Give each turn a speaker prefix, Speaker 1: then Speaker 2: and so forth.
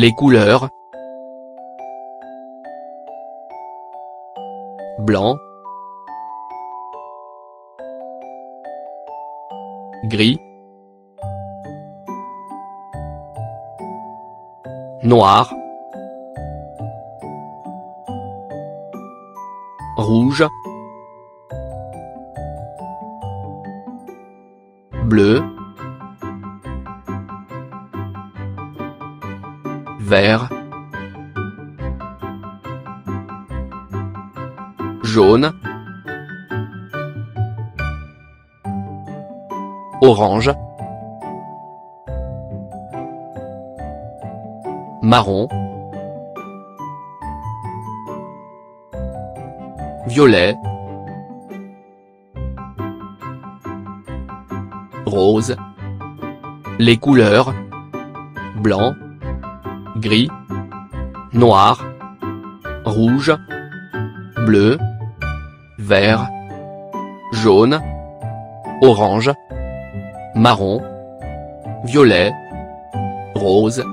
Speaker 1: Les couleurs. Blanc. Gris. Noir. Rouge. Bleu. Vert. Jaune. Orange. Marron. Violet. Rose. Les couleurs. Blanc. Gris. Noir. Rouge. Bleu. Vert. Jaune. Orange. Marron. Violet. Rose.